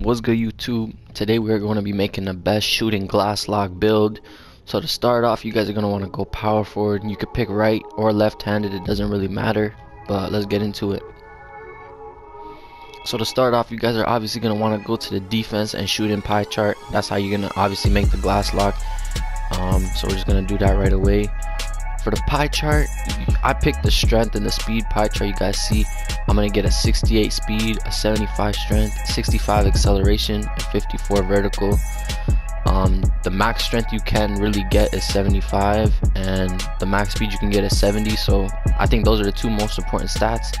What's good YouTube? Today we're going to be making the best shooting glass lock build. So to start off you guys are going to want to go power forward. You could pick right or left handed, it doesn't really matter. But let's get into it. So to start off you guys are obviously going to want to go to the defense and shoot in pie chart. That's how you're going to obviously make the glass lock. Um, so we're just going to do that right away. For the pie chart, I picked the strength and the speed pie chart you guys see. I'm going to get a 68 speed, a 75 strength, 65 acceleration, and 54 vertical. Um, the max strength you can really get is 75 and the max speed you can get is 70 so I think those are the two most important stats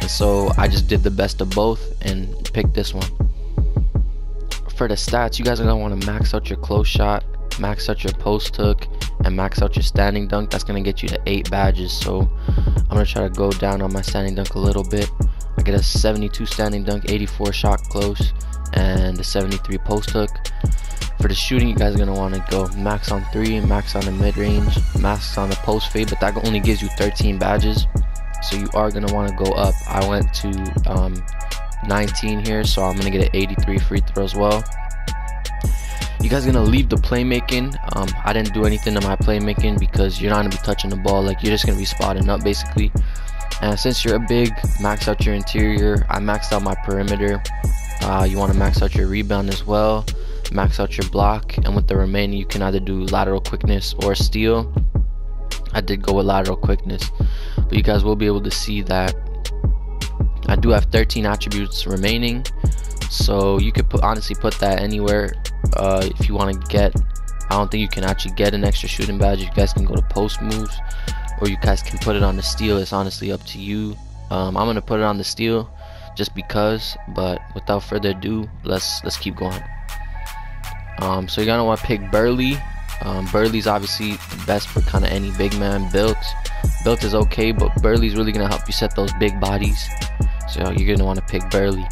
and so I just did the best of both and picked this one for the stats you guys are to want to max out your close shot max out your post hook and max out your standing dunk that's gonna get you to eight badges. So I'm gonna try to go down on my standing dunk a little bit. I get a 72 standing dunk 84 shot close and a 73 post hook. For the shooting you guys are gonna want to go max on three max on the mid-range max on the post fade but that only gives you 13 badges. So you are gonna want to go up. I went to um, 19 here so I'm gonna get an 83 free throw as well you guys gonna leave the playmaking? Um, I didn't do anything to my playmaking because you're not gonna be touching the ball. Like you're just gonna be spotting up basically. And since you're a big max out your interior. I maxed out my perimeter. Uh, you want to max out your rebound as well. Max out your block. And with the remaining you can either do lateral quickness or steal. I did go with lateral quickness. But you guys will be able to see that I do have 13 attributes remaining so you could put honestly put that anywhere uh, if you want to get I don't think you can actually get an extra shooting badge. You guys can go to post moves or you guys can put it on the steel. It's honestly up to you. Um, I'm gonna put it on the steel just because but without further ado let's let's keep going. Um, so you're gonna want to pick Burly. Um, Burly's obviously the best for kind of any big man built. Built is okay but Burly's really gonna help you set those big bodies. So you're gonna want to pick Burly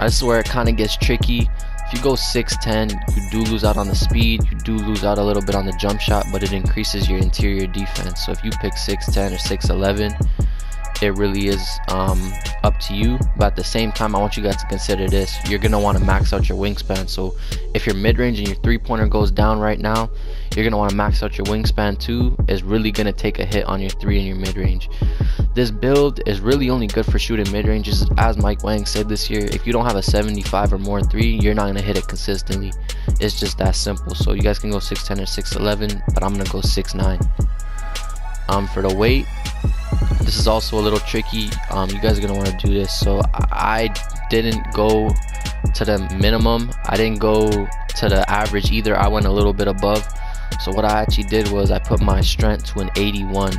is where it kind of gets tricky. If you go 6'10 you do lose out on the speed you do lose out a little bit on the jump shot but it increases your interior defense. So if you pick 6'10 or 6'11 it really is um, up to you. But at the same time I want you guys to consider this. You're gonna want to max out your wingspan. So if your mid-range and your three-pointer goes down right now you're gonna want to max out your wingspan too. Is really gonna take a hit on your three and your mid-range this build is really only good for shooting mid-ranges as Mike Wang said this year if you don't have a 75 or more three you're not gonna hit it consistently. It's just that simple. So you guys can go 6'10 or 6'11 but I'm gonna go 6'9 um for the weight this is also a little tricky. Um, you guys are gonna want to do this. So I didn't go to the minimum. I didn't go to the average either. I went a little bit above. So what I actually did was I put my strength to an 81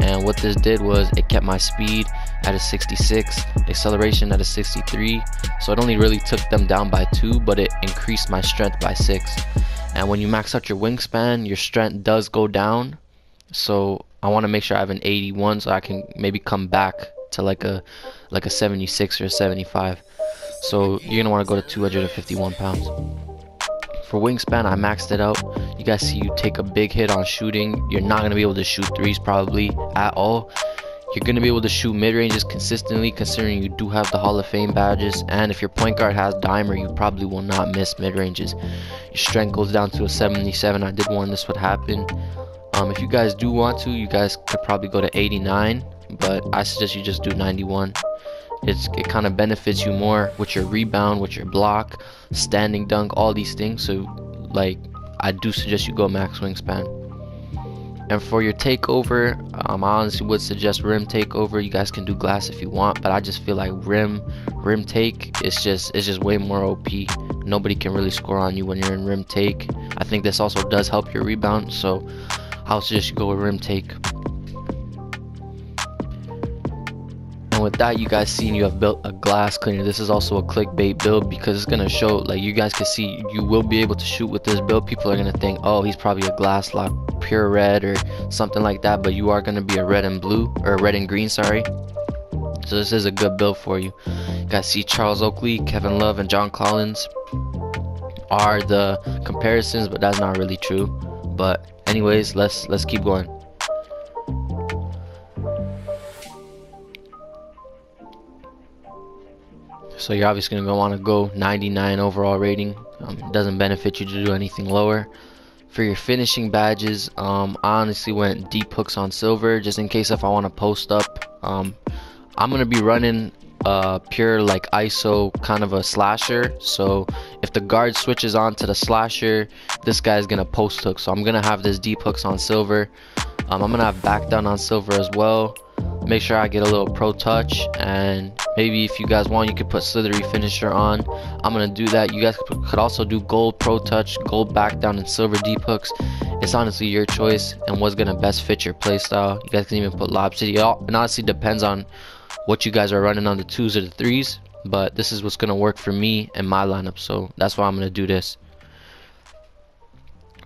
and what this did was it kept my speed at a 66 acceleration at a 63 so it only really took them down by two but it increased my strength by six. And when you max out your wingspan your strength does go down. So I want to make sure I have an 81 so I can maybe come back to like a like a 76 or a 75 so you're gonna want to go to 251 pounds for wingspan I maxed it out. You guys see you take a big hit on shooting. You're not gonna be able to shoot threes probably at all. You're gonna be able to shoot mid ranges consistently considering you do have the Hall of Fame badges. And if your point guard has dimer you probably will not miss mid ranges. Your strength goes down to a 77 I did warn this would happen. Um, if you guys do want to, you guys could probably go to 89, but I suggest you just do 91. It's, it kind of benefits you more with your rebound, with your block, standing dunk, all these things. So, like, I do suggest you go max wingspan. And for your takeover, um, I honestly would suggest rim takeover. You guys can do glass if you want, but I just feel like rim, rim take is just it's just way more OP. Nobody can really score on you when you're in rim take. I think this also does help your rebound. So I'll suggest you go with rim take. And with that, you guys seen you have built a glass cleaner. This is also a clickbait build because it's gonna show like you guys can see you will be able to shoot with this build. People are gonna think, oh, he's probably a glass lock, pure red or something like that. But you are gonna be a red and blue or red and green, sorry. So this is a good build for you. You guys see Charles Oakley, Kevin Love, and John Collins are the comparisons, but that's not really true. But anyways let's let's keep going so you're obviously gonna want to go 99 overall rating. Um, it doesn't benefit you to do anything lower. For your finishing badges um, I honestly went deep hooks on silver just in case if I want to post up. Um, I'm gonna be running uh, pure like ISO kind of a slasher. So if the guard switches on to the slasher this guy's gonna post hook. So I'm gonna have this deep hooks on silver um, I'm gonna have back down on silver as well. Make sure I get a little pro touch and maybe if you guys want you could put slithery finisher on. I'm gonna do that. You guys could also do gold pro touch gold back down and silver deep hooks it's honestly your choice and what's gonna best fit your playstyle. You guys can even put lob city it honestly depends on what you guys are running on the twos or the threes but this is what's gonna work for me and my lineup. So that's why I'm gonna do this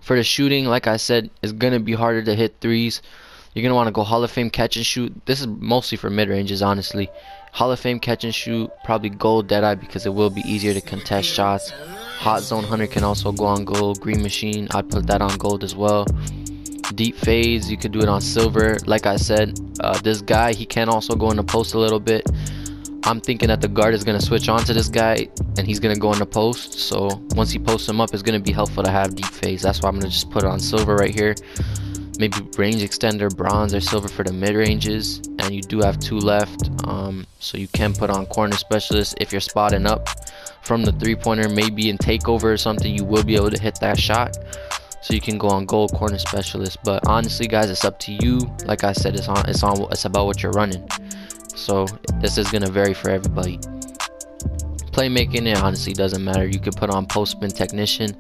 for the shooting like I said it's gonna be harder to hit threes. You're gonna want to go Hall of Fame catch and shoot. This is mostly for mid ranges honestly. Hall of Fame catch and shoot probably gold Deadeye because it will be easier to contest shots. Hot Zone Hunter can also go on gold. Green Machine I'd put that on gold as well. Deep fades you could do it on silver. Like I said uh, this guy he can also go in the post a little bit I'm thinking that the guard is going to switch on to this guy and he's going to go in the post. So once he posts him up it's going to be helpful to have deep fades that's why I'm going to just put on silver right here. Maybe range extender bronze or silver for the mid ranges. And you do have two left um, so you can put on corner specialist if you're spotting up from the three-pointer maybe in takeover or something you will be able to hit that shot. So you can go on gold corner specialist. But honestly guys it's up to you. Like i said it's on it's on it's about what you're running so this is gonna vary for everybody. Playmaking it honestly doesn't matter. You could put on postman technician.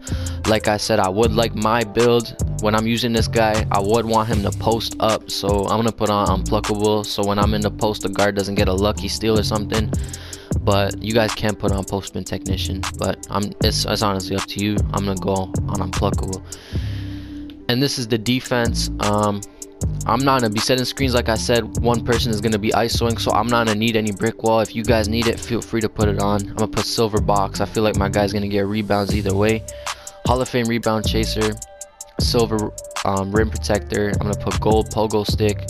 Like i said i would like my build. When i'm using this guy i would want him to post up. So i'm gonna put on unpluckable. So when i'm in the post the guard doesn't get a lucky steal or something. But you guys can put on postman technician. But i'm it's, it's honestly up to you. I'm gonna go on unpluckable. And this is the defense. Um i'm not gonna be setting screens like i said one person is gonna be isoing so i'm not gonna need any brick wall. If you guys need it feel free to put it on. I'm gonna put silver box. I feel like my guy's gonna get rebounds either way. Hall of fame rebound chaser silver um, rim protector. I'm gonna put gold pogo stick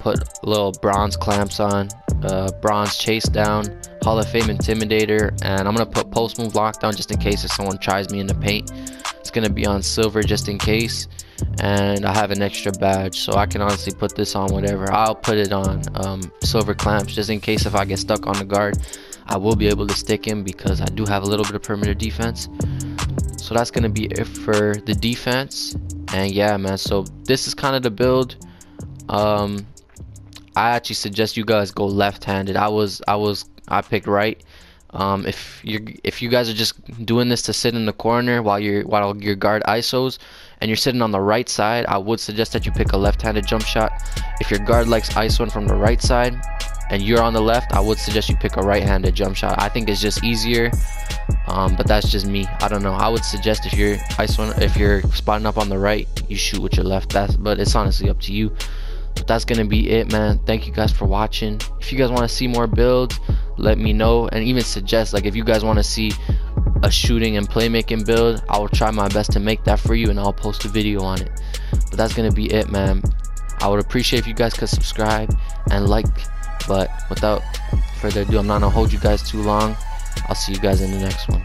put little bronze clamps on uh, bronze chase down Hall of Fame Intimidator, and I'm gonna put post move lockdown just in case if someone tries me in the paint. It's gonna be on silver just in case, and I have an extra badge, so I can honestly put this on whatever. I'll put it on um, silver clamps just in case if I get stuck on the guard, I will be able to stick him because I do have a little bit of perimeter defense. So that's gonna be it for the defense, and yeah, man. So this is kind of the build. Um, I actually suggest you guys go left-handed. I was I was I picked right. Um, if you if you guys are just doing this to sit in the corner while you're while your guard isos and you're sitting on the right side, I would suggest that you pick a left-handed jump shot. If your guard likes isoing from the right side and you're on the left, I would suggest you pick a right-handed jump shot. I think it's just easier, um, but that's just me. I don't know. I would suggest if you're isoing, if you're spotting up on the right, you shoot with your left. That's but it's honestly up to you. That's gonna be it, man. Thank you guys for watching. If you guys want to see more builds let me know and even suggest like if you guys want to see a shooting and playmaking build I will try my best to make that for you and I'll post a video on it but that's gonna be it man I would appreciate if you guys could subscribe and like but without further ado I'm not gonna hold you guys too long I'll see you guys in the next one